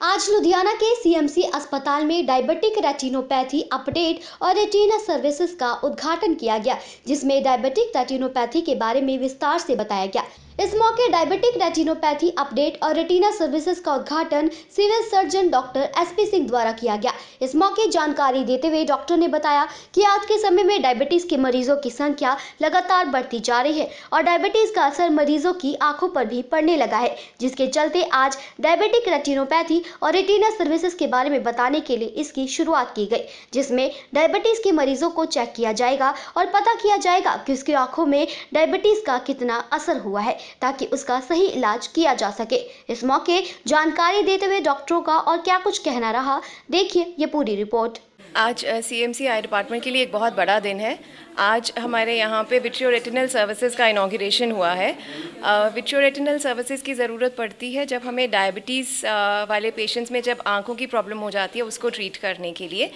आज लुधियाना के सीएमसी अस्पताल में डायबिटिक रेटिनोपैथी अपडेट और रेटिना सर्विसेज़ का उद्घाटन किया गया, जिसमें डायबिटिक रेटिनोपैथी के बारे में विस्तार से बताया गया। इस मौके डायबिटिक रेटिनोपैथी अपडेट और रेटिना सर्विसेज़ का उद्घाटन civil surgeon doctor S P Singh द्वारा किया गया। इस मौके जानकारी देते हुए डॉक्टर ने बताया कि आज के समय में डायबिटीज़ के मरीजों की संख्या लगातार बढ़ती जा रही है और डायबिटीज़ का असर मरीजों की आँखों पर भी पड़ने लगा है, जिसके चलते आज डायबिटिक रेटिनोपैथी और रेटिना सर्विसेज़ के बारे में बताने के लिए इसकी शुरुआत की गई, जिसमें डायबिटीज़ के मरीजों को चेक किया जाएगा और पता किया जाएगा कि उसकी आँखों में डायबिटीज़ का कितना असर हुआ है। ताकि उसका सही इलाज किया जा सके। इस मौके जानकारी देते हुए डॉक्टरों का और क्या कुछ कहना रहा, देखिए ये पूरी रिपोर्ट। आज सी एम सी आई डिपार्टमेंट के लिए एक बहुत बड़ा दिन है। आज हमारे यहाँ पे विट्रियो रेटिनल सर्विसेज़ का इनाग्रेशन हुआ है। विट्रियो रेटिनल सर्विसेज़ की ज़रूरत पड़ती है जब हमें डायबिटीज़ वाले पेशेंट्स में जब आँखों की प्रॉब्लम हो जाती है उसको ट्रीट करने के लिए।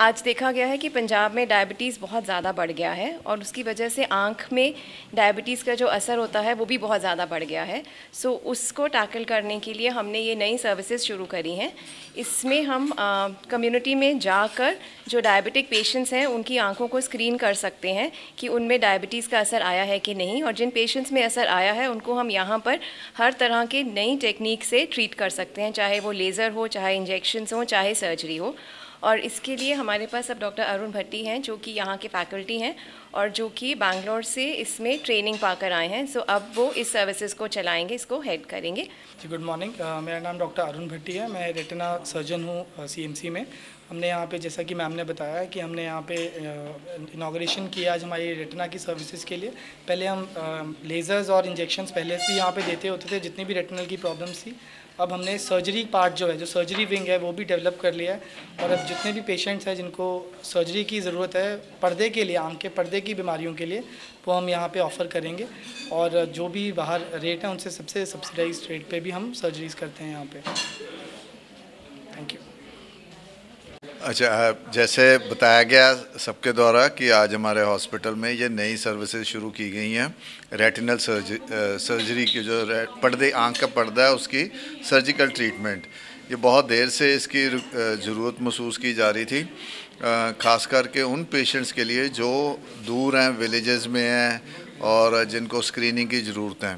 आज देखा गया है कि पंजाब में डायबिटीज़ बहुत ज़्यादा बढ़ गया है और उसकी वजह से आँख में डायबिटीज़ का जो असर होता है वो भी बहुत ज़्यादा बढ़ गया है। सो, उसको टैकल करने के लिए हमने ये नई सर्विसेज़ शुरू करी हैं। इसमें हम कम्यूनिटी में जाकर जो डायबिटिक पेशेंट्स हैं, उनकी आँखों को स्क्रीन कर सकते हैं कि उनमें डायबिटीज़ का असर आया है कि नहीं और जिन पेशेंट्स में असर आया है, उनको हम यहाँ पर हर तरह के नई टेक्निक से ट्रीट कर सकते हैं, चाहे वो लेज़र हो, चाहे इंजेक्शन्स हो, चाहे सर्जरी हो। और इसके लिए हमारे पास अब डॉक्टर अरुण भट्टी हैं, जो कि यहाँ के फैकल्टी हैं और जो कि बैंगलोर से इसमें ट्रेनिंग पाकर आए हैं। सो अब वो इस सर्विसेज़ को चलाएँगे, इसको हेड करेंगे। गुड मॉर्निंग मेरा नाम डॉक्टर अरुण भट्टी है। मैं रेटिना सर्जन हूँ सीएमसी में। हमने यहाँ पे, जैसा कि मैम ने बताया कि हमने यहाँ पे इनाग्रेशन किया आज हमारी रेटना की सर्विसेज़ के लिए। पहले हम लेज़र्स और इंजेक्शंस पहले से यहाँ पे देते होते थे, जितनी भी रेटिनल की प्रॉब्लम्स थी। अब हमने सर्जरी पार्ट जो है, जो सर्जरी विंग है, वो भी डेवलप कर लिया है। और अब जितने भी पेशेंट्स हैं जिनको सर्जरी की ज़रूरत है, पर्दे के लिए, आम के पर्दे की बीमारियों के लिए, वो हम यहाँ पे ऑफ़र करेंगे। और जो भी बाहर रेट है, उनसे सबसे सब्सिडाइज रेट पे भी हम सर्जरीज करते हैं यहाँ पे थैंक यू अच्छा जैसे बताया गया सबके द्वारा कि आज हमारे हॉस्पिटल में ये नई सर्विसेज़ शुरू की गई हैं। रेटिनल सर्जरी सर्जरी की जो पर्दे, आँख का पर्दा है, उसकी सर्जिकल ट्रीटमेंट। ये बहुत देर से इसकी ज़रूरत महसूस की जा रही थी। ख़ास करके उन पेशेंट्स के लिए जो दूर हैं, विलेजेस में हैं और जिनको स्क्रीनिंग की ज़रूरत है।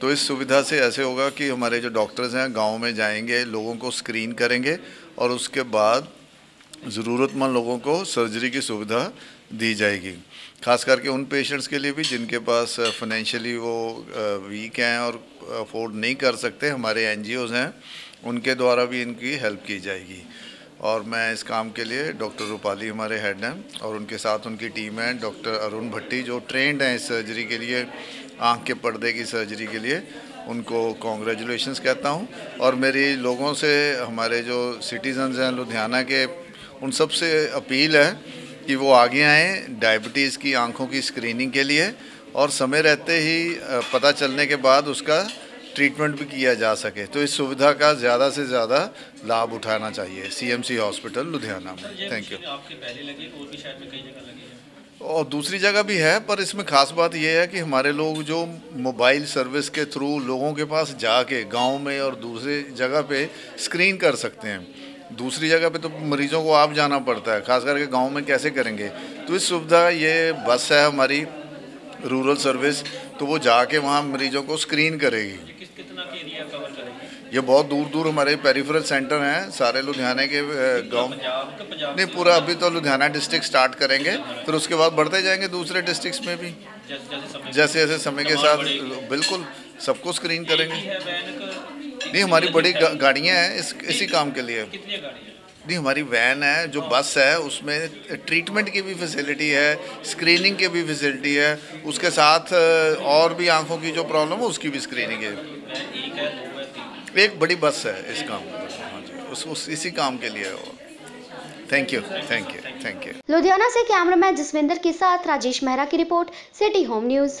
तो इस सुविधा से ऐसे होगा कि हमारे जो डॉक्टर्स हैं, गाँव में जाएँगे, लोगों को स्क्रीन करेंगे और उसके बाद ज़रूरतमंद लोगों को सर्जरी की सुविधा दी जाएगी। खास करके उन पेशेंट्स के लिए भी जिनके पास फाइनेंशियली वो वीक हैं और अफोर्ड नहीं कर सकते, हमारे एन हैं, उनके द्वारा भी इनकी हेल्प की जाएगी। और मैं इस काम के लिए डॉक्टर रूपाली हमारे हेड हैं और उनके साथ उनकी टीम है डॉक्टर अरुण भट्टी जो ट्रेंड हैं इस सर्जरी के लिए, आँख के पर्दे की सर्जरी के लिए, उनको कॉन्ग्रेचुलेशंस कहता हूँ। और मेरी लोगों से, हमारे जो सिटीजन्स हैं, लुधियाना के उन सबसे अपील है कि वो आगे आएँ डायबिटीज़ की आँखों की स्क्रीनिंग के लिए और समय रहते ही पता चलने के बाद उसका ट्रीटमेंट भी किया जा सके। तो इस सुविधा का ज़्यादा से ज़्यादा लाभ उठाना चाहिए। सीएमसी हॉस्पिटल लुधियाना में। थैंक यू और दूसरी जगह भी है पर इसमें ख़ास बात यह है कि हमारे लोग जो मोबाइल सर्विस के थ्रू लोगों के पास जाके गाँव में और दूसरे जगह पे स्क्रीन कर सकते हैं। दूसरी जगह पे तो मरीजों को आप जाना पड़ता है खास करके गाँव में कैसे करेंगे? तो इस सुविधा ये बस है हमारी रूरल सर्विस तो वो जाके वहाँ मरीजों को स्क्रीन करेगी। ये बहुत दूर दूर हमारे पेरीफरल सेंटर हैं सारे लुधियाने के गाँव। नहीं पूरा अभी तो लुधियाना डिस्ट्रिक्ट स्टार्ट करेंगे फिर उसके बाद बढ़ते जाएँगे दूसरे डिस्ट्रिक्ट्स में भी। जैसे जैसे समय के साथ बिल्कुल सबको स्क्रीन करेंगे। नहीं हमारी बड़ी गाड़ियाँ हैं इस इसी काम के लिए। नहीं हमारी वैन है जो बस है उसमें ट्रीटमेंट की भी फैसिलिटी है स्क्रीनिंग की भी फैसिलिटी है उसके साथ और भी आँखों की जो प्रॉब्लम है उसकी भी स्क्रीनिंग है। एक बड़ी बस है इस काम हाँ उस, उस इसी काम के लिए thank you thank you thank you Ludhiana से कैमरामैन जसविंदर के साथ राजेश मेहरा की रिपोर्ट सिटी होम न्यूज़।